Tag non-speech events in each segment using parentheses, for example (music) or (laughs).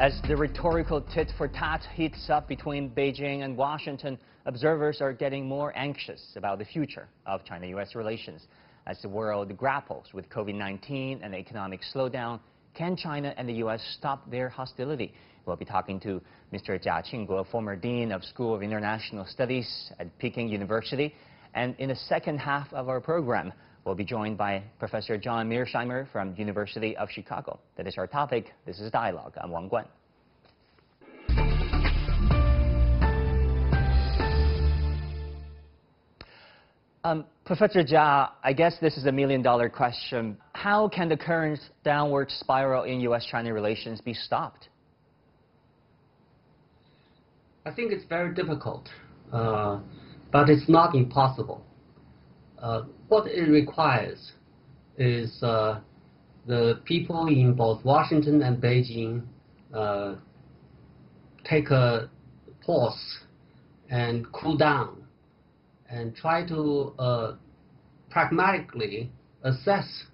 As the rhetorical tit for tat heats up between Beijing and Washington, observers are getting more anxious about the future of China-U.S. relations. As the world grapples with COVID-19 and economic slowdown, can China and the U.S. stop their hostility? We'll be talking to Mr. Jia Qingguo, former Dean of School of International Studies at Peking University. And in the second half of our program, we'll be joined by Professor John Mearsheimer from University of Chicago. That is our topic. This is Dialogue. I'm Wang Guan. Um, Professor Jia, I guess this is a million dollar question. How can the current downward spiral in U.S.-China relations be stopped? I think it's very difficult, uh, but it's not impossible. Uh, what it requires is uh, the people in both Washington and Beijing uh, take a pause and cool down and try to uh, pragmatically assess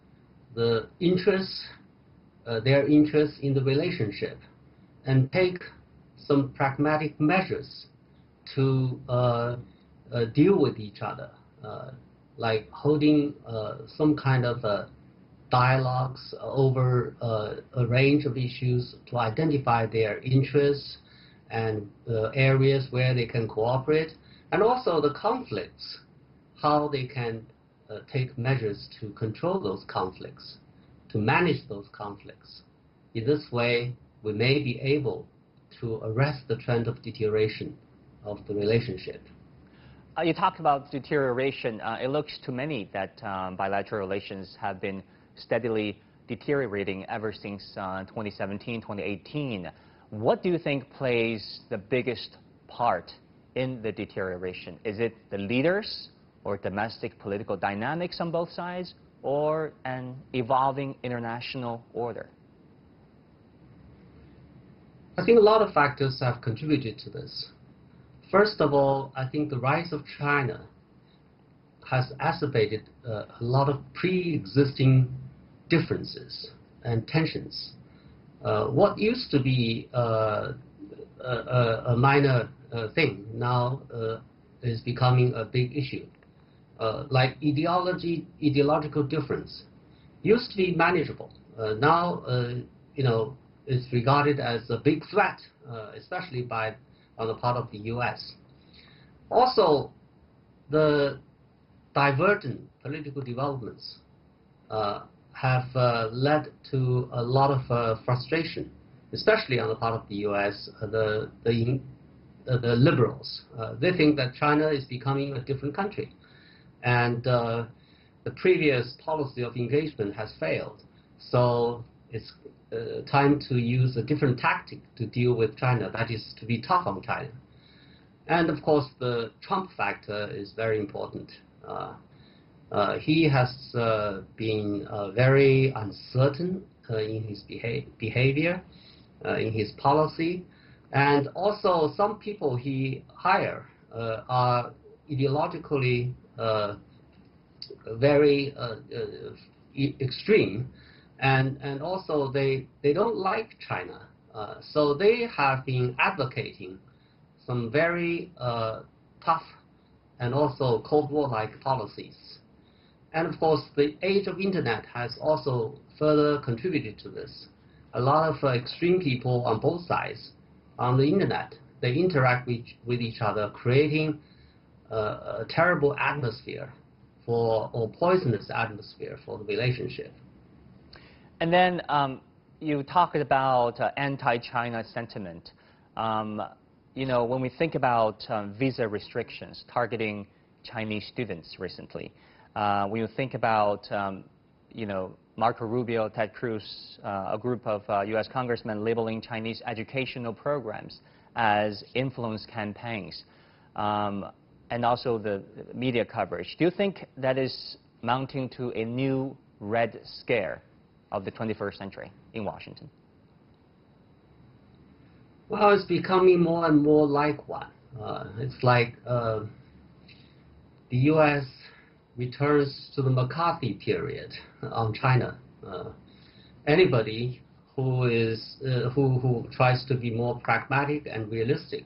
the interests, uh, their interests in the relationship, and take some pragmatic measures to uh, uh deal with each other, like holding uh, some kind of dialogues over a range of issues to identify their interests and areas where they can cooperate and also the conflicts, how they can uh, take measures to control those conflicts, to manage those conflicts. In this way, we may be able to arrest the trend of deterioration of the relationship. Uh, you talked about deterioration. Uh, it looks to many that um, bilateral relations have been steadily deteriorating ever since uh, 2017, 2018. What do you think plays the biggest part in the deterioration? Is it the leaders or domestic political dynamics on both sides or an evolving international order? I think a lot of factors have contributed to this. First of all, I think the rise of China has exacerbated uh, a lot of pre-existing differences and tensions. Uh, what used to be uh, a, a, minor uh, thing now uh, is becoming a big issue. Uh, like ideology, ideological difference used to be manageable. now, you know, it's regarded as a big threat, especially by on the part of the U.S. Also, the divergent political developments uh, have uh, led to a lot of uh, frustration, especially on the part of the U.S. the the uh, the liberals. Uh, they think that China is becoming a different country. And uh, the previous policy of engagement has failed. So it's uh, time to use a different tactic to deal with China, that is to be tough on China. And of course, the Trump factor is very important. Uh, uh, he has been very uncertain in his beha behavior, in his policy, and also, some people he hire uh, are ideologically uh, very uh, extreme, and and also they they don't like China. Uh, so they have been advocating some very uh, tough and also Cold War-like policies. And of course, the age of internet has also further contributed to this. A lot of uh, extreme people on both sides on the internet. They interact with, with each other, creating a, a terrible atmosphere for, or poisonous atmosphere for the relationship. And then um, you talked about uh, anti-China sentiment. Um, you know, when we think about um, visa restrictions targeting Chinese students recently, uh, when you think about, um, you know, Marco Rubio, Ted Cruz, uh, a group of uh, U.S. congressmen labeling Chinese educational programs as influence campaigns, um, and also the media coverage. Do you think that is mounting to a new red scare of the 21st century in Washington? Well, it's becoming more and more like one. Uh, it's like uh, the U.S returns to the McCarthy period on China. Uh, anybody who is uh, who who tries to be more pragmatic and realistic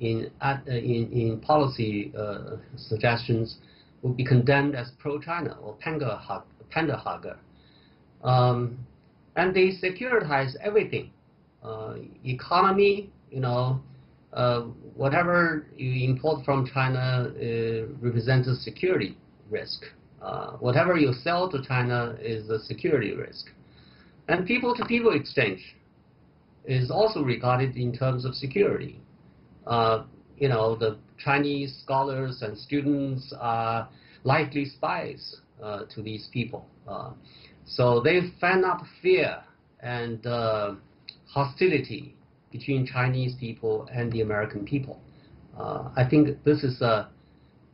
in uh, in, in policy uh, suggestions will be condemned as pro-China or panda hugger. Um, and they securitize everything, uh, economy, you know, uh, whatever you import from China uh, represents a security risk. Uh, whatever you sell to China is a security risk. And people-to-people -people exchange is also regarded in terms of security. Uh, you know, the Chinese scholars and students are likely spies uh, to these people. Uh, so they fan up fear and uh, hostility between Chinese people and the American people. Uh, I think this is a,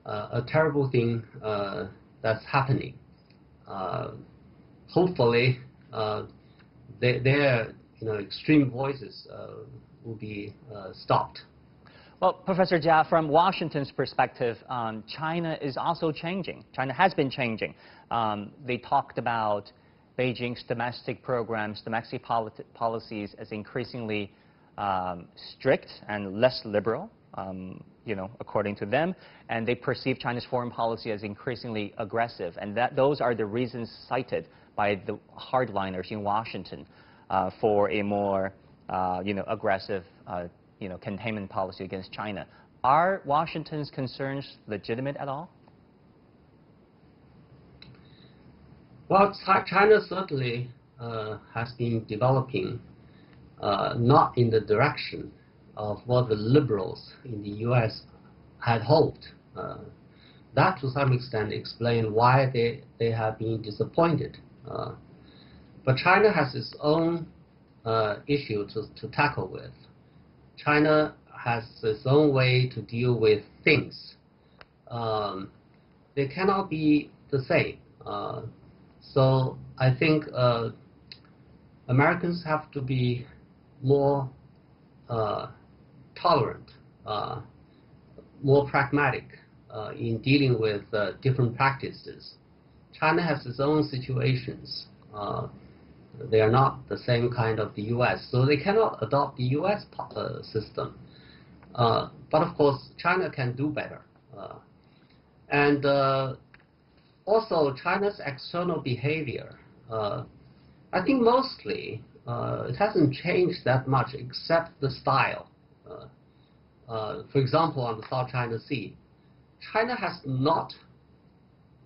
a, a terrible thing uh, that's happening. hopefully, they, their you know, extreme voices will be stopped. Well, Professor Jia, from Washington's perspective, um, China is also changing. China has been changing. Um, they talked about Beijing's domestic programs, domestic policies as increasingly um, strict and less liberal, um, you know, according to them, and they perceive China's foreign policy as increasingly aggressive, and that those are the reasons cited by the hardliners in Washington uh, for a more, uh, you know, aggressive uh, you know, containment policy against China. Are Washington's concerns legitimate at all? Well, China certainly uh, has been developing uh, not in the direction of what the liberals in the U.S. had hoped. Uh, that, to some extent, explains why they, they have been disappointed. Uh, but China has its own uh, issue to, to tackle with. China has its own way to deal with things. Um, they cannot be the same. Uh, so I think uh, Americans have to be more uh, tolerant, uh, more pragmatic uh, in dealing with uh, different practices. China has its own situations. They are not the same kind of the U.S., so they cannot adopt the U.S. Uh, system. Uh, but of course, China can do better. Uh, and uh, also, China's external behavior, uh, I think mostly uh, it hasn't changed that much except the style. for example, on the South China Sea, China has not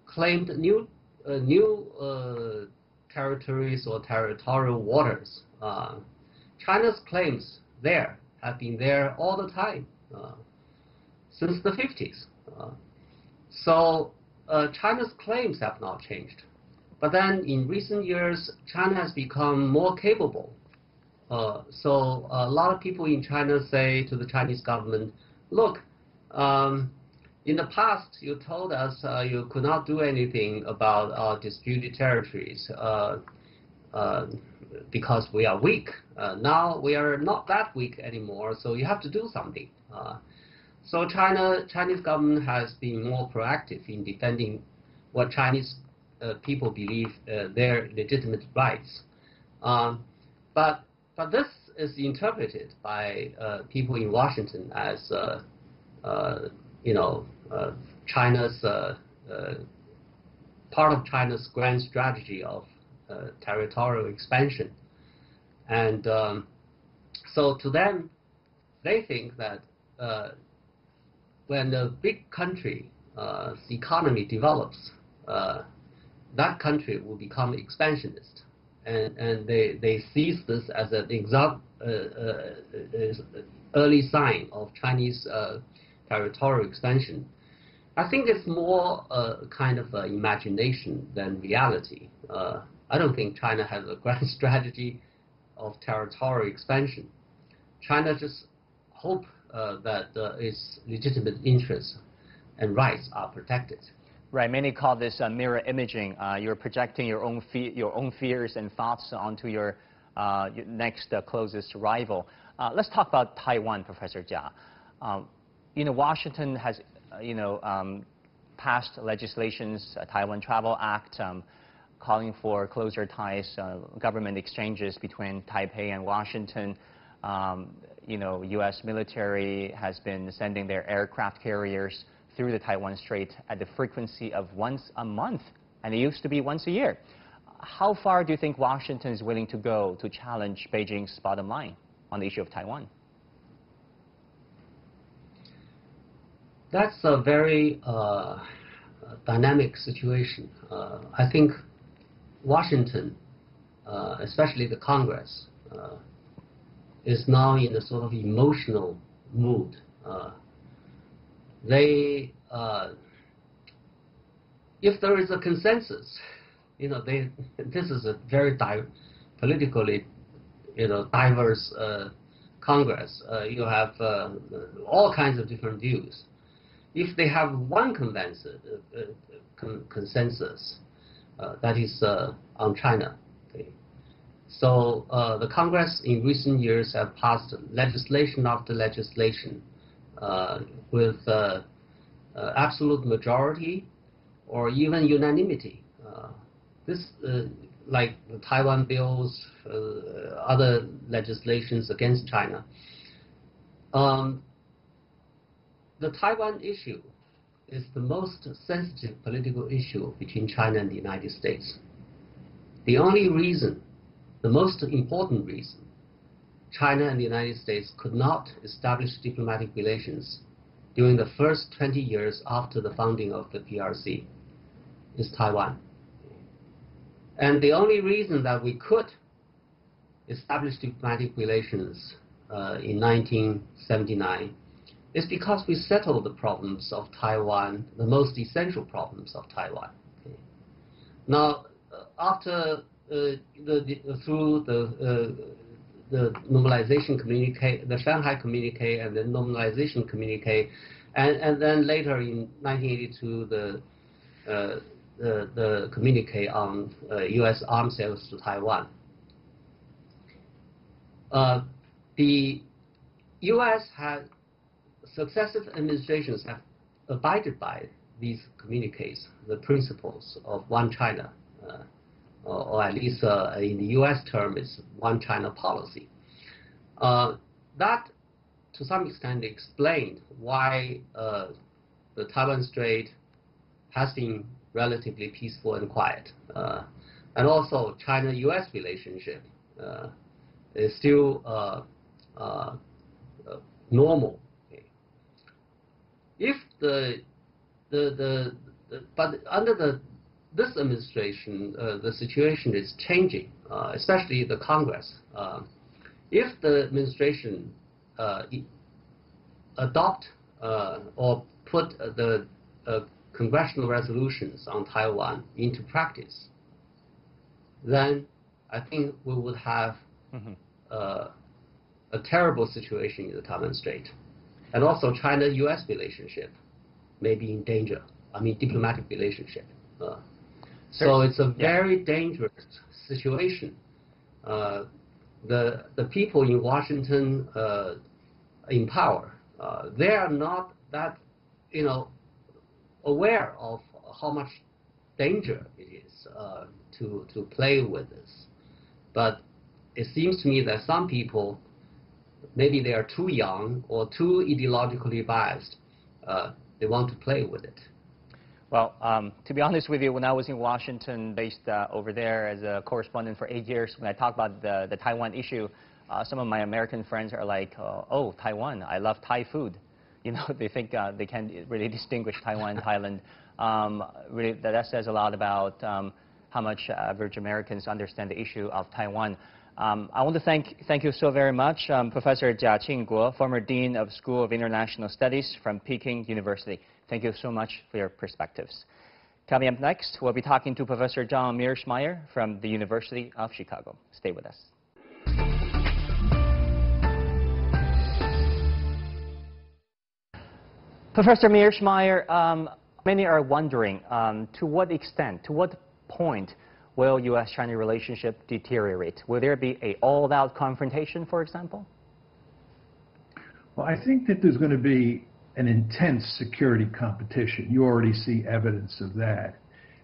claimed new new territories or territorial waters. Uh, China's claims there have been there all the time uh, since the 50s. Uh, so uh, China's claims have not changed. But then in recent years, China has become more capable. Uh, so a lot of people in China say to the Chinese government, look, um, in the past, you told us uh, you could not do anything about our disputed territories uh, uh, because we are weak. Uh, now we are not that weak anymore, so you have to do something. Uh, so China, Chinese government has been more proactive in defending what Chinese uh, people believe their legitimate rights. Um, but but this is interpreted by people in Washington as you know uh, China's uh, uh, part of China's grand strategy of territorial expansion. And um, so to them, they think that when the big country's uh, economy develops, uh, that country will become expansionist. And, and they, they seize this as an example, uh, early sign of Chinese territorial expansion. I think it's more a kind of imagination than reality. Uh, I don't think China has a grand (laughs) strategy of territorial expansion. China just hope that uh, its legitimate interests and rights are protected. Right. Many call this uh, mirror imaging. Uh, you're projecting your own your own fears and thoughts onto your, uh, your next uh, closest rival. let's talk about Taiwan, Professor Jia. Um, you know, Washington has uh, you know, um, passed legislations, uh, Taiwan Travel Act, um, calling for closer ties, uh, government exchanges between Taipei and Washington. You know, U.S. military has been sending their aircraft carriers through the Taiwan Strait at the frequency of once a month, and it used to be once a year. How far do you think Washington is willing to go to challenge Beijing's bottom line on the issue of Taiwan? That's a very uh, dynamic situation. Uh, I think Washington, uh, especially the Congress, uh, is now in a sort of emotional mood. Uh, they, uh, if there is a consensus, you know, they, (laughs) this is a very politically, you know, diverse uh, Congress. Uh, you have uh, all kinds of different views. If they have one consensus, uh, con consensus that is on China, so uh, the Congress in recent years have passed legislation after legislation uh, with uh, uh absolute majority or even unanimity. Uh, this, uh, like the Taiwan bills, other legislations against China. Um, the Taiwan issue is the most sensitive political issue between China and the United States. The only reason the most important reason China and the United States could not establish diplomatic relations during the first 20 years after the founding of the PRC is Taiwan. And the only reason that we could establish diplomatic relations uh, in 1979 is because we settled the problems of Taiwan, the most essential problems of Taiwan. Okay. Now, uh, after the, the, through the uh, the normalization communique, the Shanghai communique, and the normalization communique, and and then later in 1982 the uh, the, the communique on U.S. arms sales to Taiwan. the U.S. has successive administrations have abided by these communiques, the principles of one China. Uh, or at least uh, in the U.S. term, it's one China policy. Uh, that, to some extent, explained why uh, the Taiwan Strait has been relatively peaceful and quiet. and also, China-U.S. relationship is still normal. If the the, the, the but under the this administration, uh, the situation is changing, uh, especially the Congress. Uh, if the administration uh, adopt uh, or put the uh, congressional resolutions on Taiwan into practice, then I think we would have mm-hmm. a terrible situation in the Taiwan Strait. And also China-U.S. relationship may be in danger. I mean, diplomatic relationship. So it's a very dangerous situation. Uh, the the people in Washington uh, in power, uh, they are not that you know aware of how much danger it is uh, to to play with this. But it seems to me that some people, maybe they are too young or too ideologically biased, uh, they want to play with it. Well, um, to be honest with you, when I was in Washington, based uh, over there as a correspondent for eight years, when I talk about the, the Taiwan issue, uh, some of my American friends are like, uh, oh, Taiwan, I love Thai food. (laughs) You know, they think uh, they can really distinguish Taiwan and Thailand. (laughs) Um, really, that, that, says a lot about um, how much average Americans understand the issue of Taiwan. Um, I want to thank, thank you so very much, um, Professor Jia Qingguo, former Dean of School of International Studies from Peking University. Thank you so much for your perspectives. Coming up next, we'll be talking to Professor John Mearsheimer from the University of Chicago. Stay with us. Professor Mearsheimer, um, many are wondering um, to what extent, to what point will U.S.-China relationship deteriorate? Will there be a all-out confrontation, for example? Well, I think that there's going to be an intense security competition. You already see evidence of that.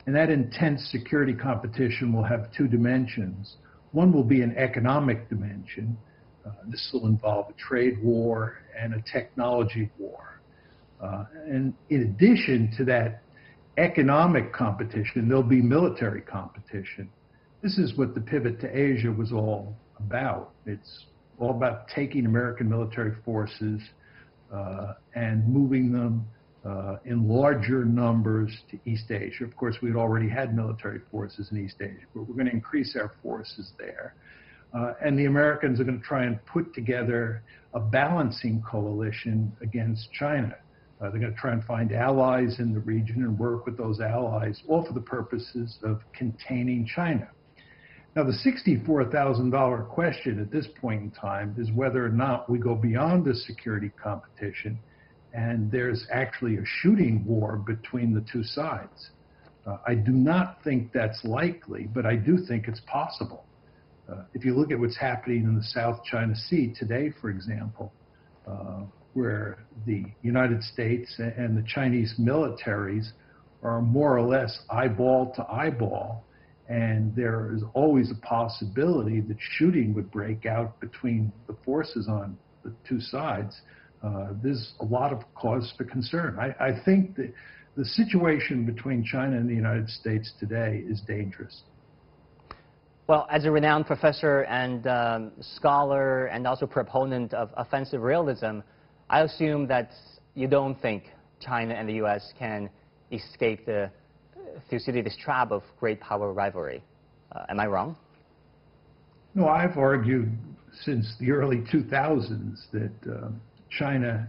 And that intense security competition will have two dimensions. One will be an economic dimension. Uh, this will involve a trade war and a technology war. Uh, and in addition to that economic competition, there'll be military competition. This is what the pivot to Asia was all about. It's all about taking American military forces uh, and moving them uh, in larger numbers to East Asia. Of course, we'd already had military forces in East Asia, but we're going to increase our forces there. Uh, and the Americans are going to try and put together a balancing coalition against China. Uh, they're going to try and find allies in the region and work with those allies, all for the purposes of containing China. Now, the $64,000 question at this point in time is whether or not we go beyond the security competition and there's actually a shooting war between the two sides. Uh, I do not think that's likely, but I do think it's possible. Uh, if you look at what's happening in the South China Sea today, for example, uh, where the United States and the Chinese militaries are more or less eyeball to eyeball, and there is always a possibility that shooting would break out between the forces on the two sides. Uh, there's a lot of cause for concern. I, I think that the situation between China and the United States today is dangerous. Well, as a renowned professor and um, scholar and also proponent of offensive realism, I assume that you don't think China and the U.S. can escape the Thucydides trap of great power rivalry. Uh, am I wrong? No, I've argued since the early 2000s that uh, China,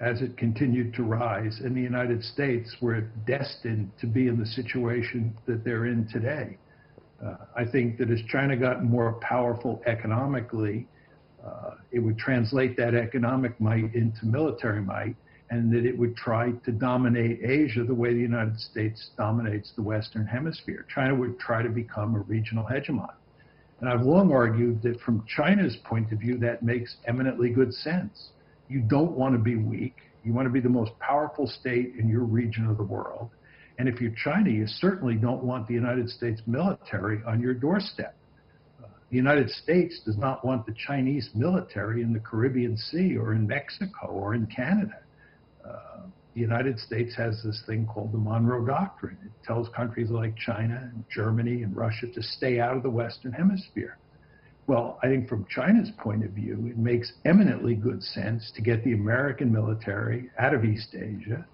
as it continued to rise, and the United States were destined to be in the situation that they're in today. Uh, I think that as China got more powerful economically, uh, it would translate that economic might into military might, and that it would try to dominate Asia the way the United States dominates the Western Hemisphere. China would try to become a regional hegemon. And I've long argued that from China's point of view, that makes eminently good sense. You don't want to be weak. You want to be the most powerful state in your region of the world. And if you're China, you certainly don't want the United States military on your doorstep. The United States does not want the Chinese military in the Caribbean Sea or in Mexico or in Canada. Uh, the United States has this thing called the Monroe Doctrine. It tells countries like China and Germany and Russia to stay out of the Western Hemisphere. Well, I think from China's point of view, it makes eminently good sense to get the American military out of East Asia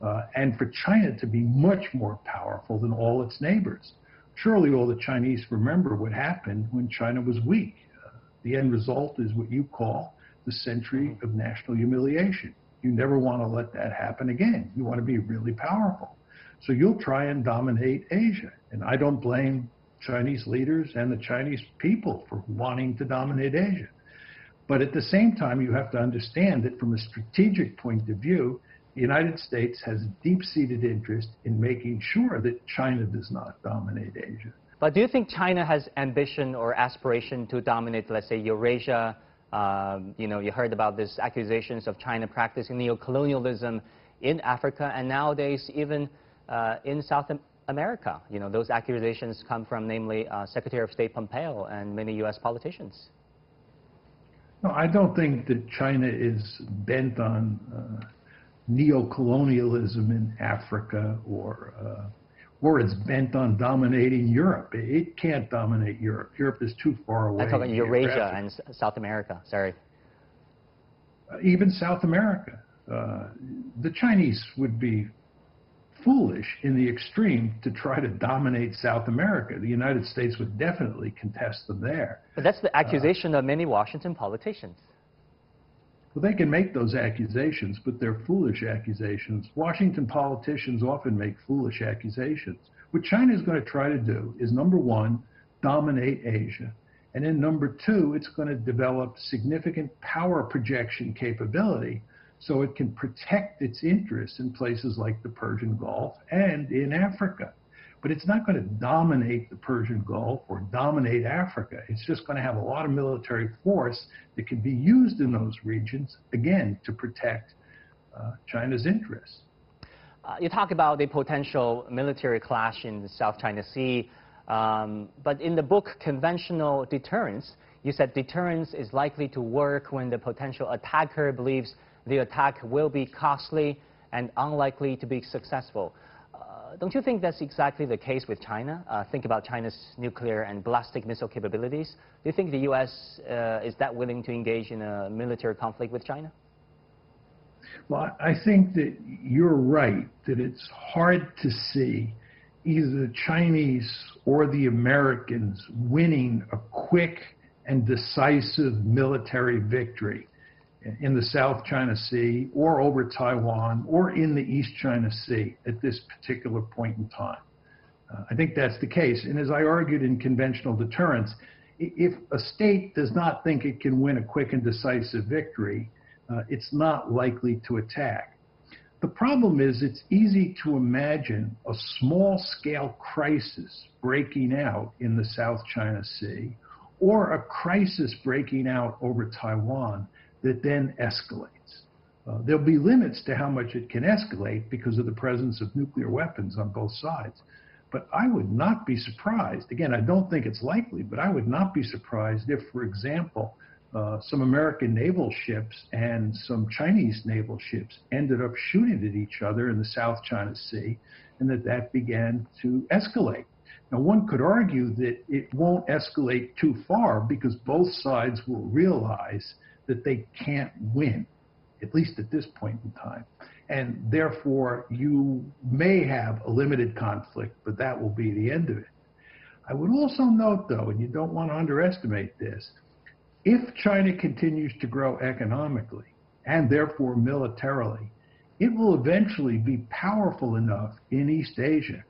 uh, and for China to be much more powerful than all its neighbors. Surely all the Chinese remember what happened when China was weak. Uh, the end result is what you call the century of national humiliation. You never want to let that happen again. You want to be really powerful. So you'll try and dominate Asia. And I don't blame Chinese leaders and the Chinese people for wanting to dominate Asia. But at the same time, you have to understand that from a strategic point of view, the United States has deep-seated interest in making sure that China does not dominate Asia. But do you think China has ambition or aspiration to dominate, let's say, Eurasia? Um, you know, you heard about these accusations of China practicing neocolonialism in Africa and nowadays even uh, in South America. You know, those accusations come from namely uh, Secretary of State Pompeo and many U.S. politicians. No, I don't think that China is bent on uh, neocolonialism in Africa or uh, or it's bent on dominating Europe. It can't dominate Europe. Europe is too far away. I'm talking Eurasia and South America. Sorry. Uh, even South America. Uh, the Chinese would be foolish in the extreme to try to dominate South America. The United States would definitely contest them there. But that's the accusation uh, of many Washington politicians. Well, they can make those accusations, but they're foolish accusations. Washington politicians often make foolish accusations. What China is going to try to do is number one, dominate Asia. And then number two, it's going to develop significant power projection capability so it can protect its interests in places like the Persian Gulf and in Africa but it's not going to dominate the Persian Gulf or dominate Africa. It's just going to have a lot of military force that can be used in those regions, again, to protect uh, China's interests. uh, you talk about the potential military clash in the South China Sea, um, but in the book Conventional Deterrence, you said deterrence is likely to work when the potential attacker believes the attack will be costly and unlikely to be successful. Uh, don't you think that's exactly the case with China? Uh, think about China's nuclear and ballistic missile capabilities. Do you think the U.S. Uh, is that willing to engage in a military conflict with China? Well, I think that you're right, that it's hard to see either the Chinese or the Americans winning a quick and decisive military victory in the South China Sea or over Taiwan or in the East China Sea at this particular point in time. Uh, I think that's the case. And as I argued in conventional deterrence, if a state does not think it can win a quick and decisive victory, uh, it's not likely to attack. The problem is it's easy to imagine a small scale crisis breaking out in the South China Sea or a crisis breaking out over Taiwan that then escalates. Uh, there'll be limits to how much it can escalate because of the presence of nuclear weapons on both sides. But I would not be surprised, again, I don't think it's likely, but I would not be surprised if, for example, uh, some American naval ships and some Chinese naval ships ended up shooting at each other in the South China Sea, and that that began to escalate. Now, one could argue that it won't escalate too far because both sides will realize that they can't win, at least at this point in time. And therefore, you may have a limited conflict, but that will be the end of it. I would also note, though, and you don't want to underestimate this, if China continues to grow economically and therefore militarily, it will eventually be powerful enough in East Asia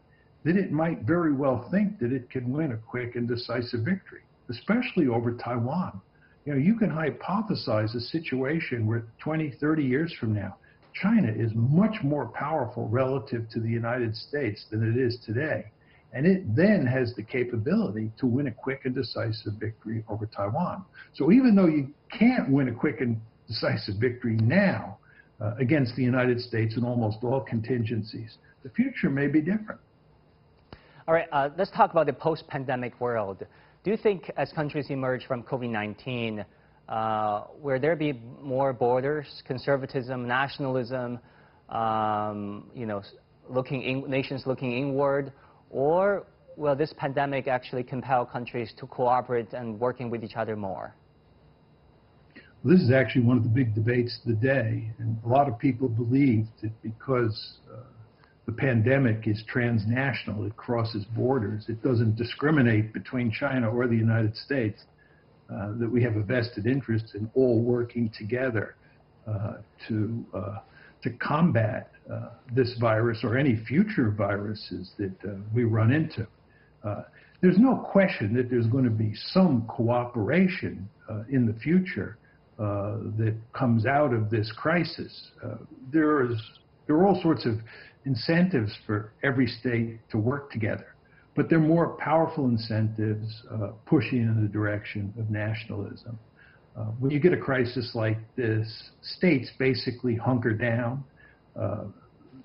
that it might very well think that it can win a quick and decisive victory, especially over Taiwan. You know, you can hypothesize a situation where 20, 30 years from now, China is much more powerful relative to the United States than it is today. And it then has the capability to win a quick and decisive victory over Taiwan. So even though you can't win a quick and decisive victory now uh, against the United States in almost all contingencies, the future may be different. All right, uh, let's talk about the post-pandemic world. Do you think as countries emerge from COVID-19, uh, will there be more borders, conservatism, nationalism, um, you know, looking in, nations looking inward, or will this pandemic actually compel countries to cooperate and working with each other more? This is actually one of the big debates of the day, and a lot of people believe that because uh, the pandemic is transnational, it crosses borders, it doesn't discriminate between China or the United States, uh, that we have a vested interest in all working together uh, to uh, to combat uh, this virus or any future viruses that uh, we run into. Uh, there's no question that there's going to be some cooperation in the future that comes out of this crisis. There is there are all sorts of incentives for every state to work together, but they're more powerful incentives pushing in the direction of nationalism. Uh, when you get a crisis like this, states basically hunker down. Uh,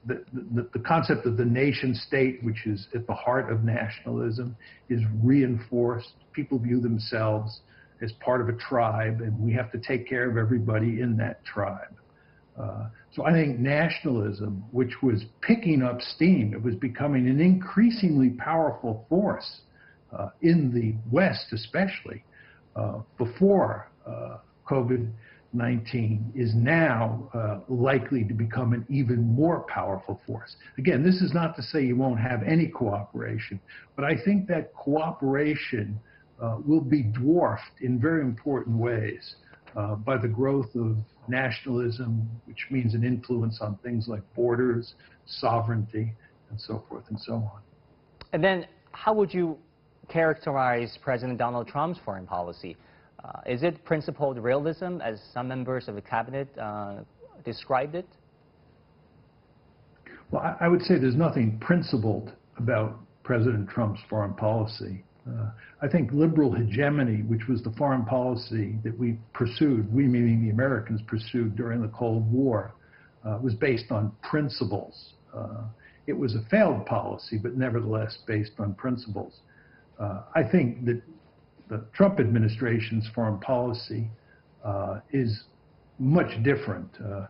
the, the, the, concept of the nation state, which is at the heart of nationalism, is reinforced. People view themselves as part of a tribe, and we have to take care of everybody in that tribe. Uh, so I think nationalism, which was picking up steam, it was becoming an increasingly powerful force uh, in the West, especially uh, before uh, COVID-19 is now uh, likely to become an even more powerful force. Again, this is not to say you won't have any cooperation, but I think that cooperation will be dwarfed in very important ways uh, by the growth of nationalism, which means an influence on things like borders, sovereignty, and so forth and so on. And then, how would you characterize President Donald Trump's foreign policy? Uh, is it principled realism, as some members of the cabinet uh, described it? Well, I, I, would say there's nothing principled about President Trump's foreign policy. Uh, I think liberal hegemony, which was the foreign policy that we pursued, we meaning the Americans pursued during the Cold War, uh, was based on principles. Uh, it was a failed policy, but nevertheless based on principles. Uh, I think that the Trump administration's foreign policy uh, is much different. Uh,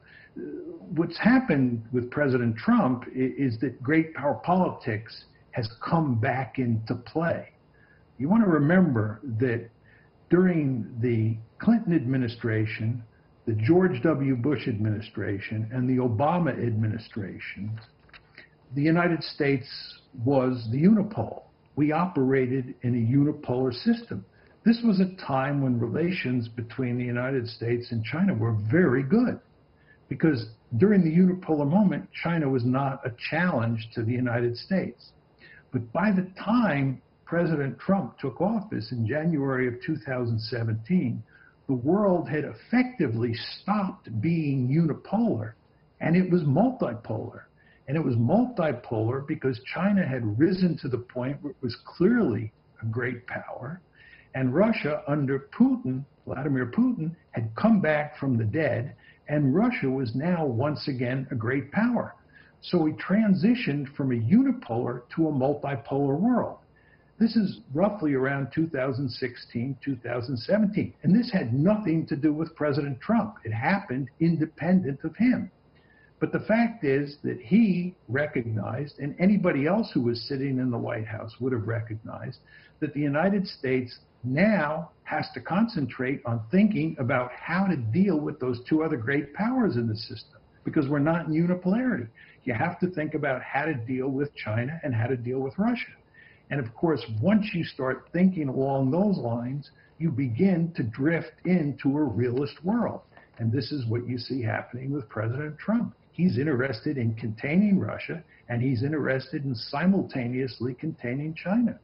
what's happened with President Trump is, is that great power politics has come back into play. You want to remember that during the Clinton administration, the George W. Bush administration, and the Obama administration, the United States was the unipole. We operated in a unipolar system. This was a time when relations between the United States and China were very good because during the unipolar moment, China was not a challenge to the United States. But by the time President Trump took office in January of 2017, the world had effectively stopped being unipolar and it was multipolar. And it was multipolar because China had risen to the point where it was clearly a great power. And Russia, under Putin, Vladimir Putin, had come back from the dead. And Russia was now once again a great power. So we transitioned from a unipolar to a multipolar world. This is roughly around 2016, 2017. And this had nothing to do with President Trump. It happened independent of him. But the fact is that he recognized, and anybody else who was sitting in the White House would have recognized, that the United States now has to concentrate on thinking about how to deal with those two other great powers in the system because we're not in unipolarity. You have to think about how to deal with China and how to deal with Russia. And of course, once you start thinking along those lines, you begin to drift into a realist world. And this is what you see happening with President Trump. He's interested in containing Russia, and he's interested in simultaneously containing China.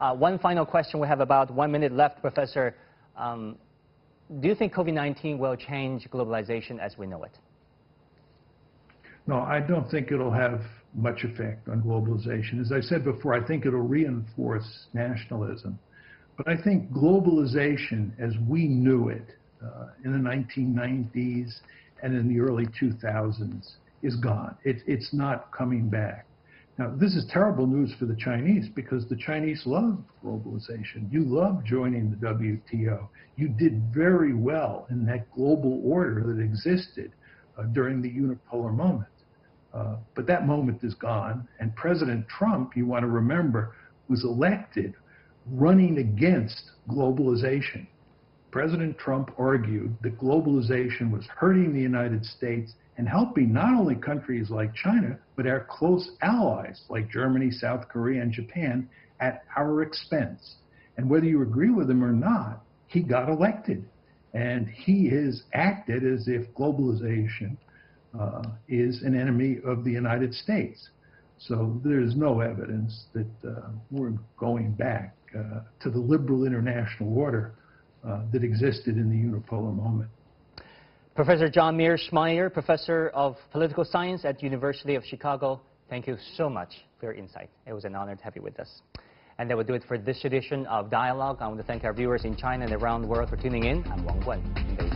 Uh, one final question. We have about one minute left, Professor. Um, do you think COVID-19 will change globalization as we know it? No, I don't think it'll have much effect on globalization. As I said before, I think it'll reinforce nationalism. But I think globalization as we knew it uh, in the 1990s and in the early 2000s is gone. It, it's not coming back. Now, this is terrible news for the Chinese because the Chinese love globalization. You love joining the WTO. You did very well in that global order that existed uh, during the unipolar moment. Uh, but that moment is gone. And President Trump, you want to remember, was elected running against globalization. President Trump argued that globalization was hurting the United States and helping not only countries like China, but our close allies like Germany, South Korea, and Japan at our expense. And whether you agree with him or not, he got elected. And he has acted as if globalization uh, is an enemy of the United States. So there's no evidence that uh, we're going back uh, to the liberal international order uh, that existed in the unipolar moment. Professor John Mearsheimer, Professor of Political Science at University of Chicago, thank you so much for your insight. It was an honor to have you with us. And that will do it for this edition of Dialogue. I want to thank our viewers in China and around the world for tuning in. I'm Wang Guan.